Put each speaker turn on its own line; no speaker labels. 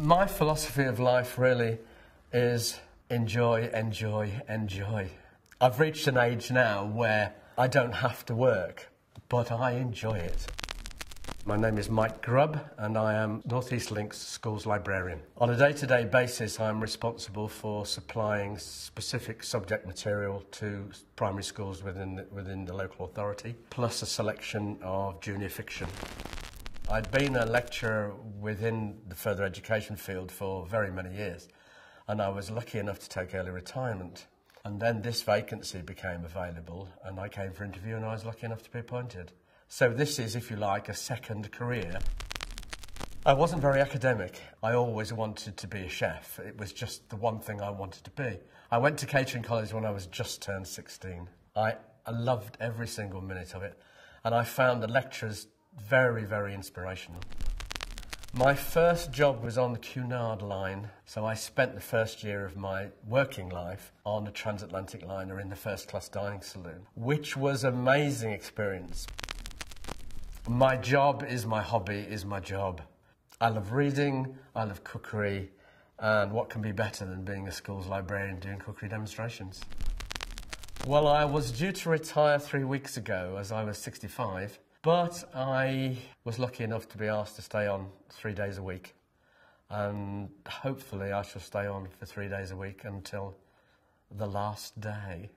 My philosophy of life really is enjoy, enjoy, enjoy. I've reached an age now where I don't have to work, but I enjoy it. My name is Mike Grubb and I am North East Lincs Schools Librarian. On a day-to-day basis I'm responsible for supplying specific subject material to primary schools within the, within the local authority, plus a selection of junior fiction. I'd been a lecturer within the further education field for very many years and I was lucky enough to take early retirement. And then this vacancy became available and I came for interview and I was lucky enough to be appointed. So this is, if you like, a second career. I wasn't very academic. I always wanted to be a chef. It was just the one thing I wanted to be. I went to catering college when I was just turned 16. I, I loved every single minute of it. And I found the lectures very, very inspirational. My first job was on the Cunard line, so I spent the first year of my working life on a transatlantic liner in the first class dining saloon, which was an amazing experience. My job is my hobby, is my job. I love reading, I love cookery, and what can be better than being a school's librarian doing cookery demonstrations? Well, I was due to retire three weeks ago as I was 65, but I was lucky enough to be asked to stay on three days a week. And hopefully I shall stay on for three days a week until the last day.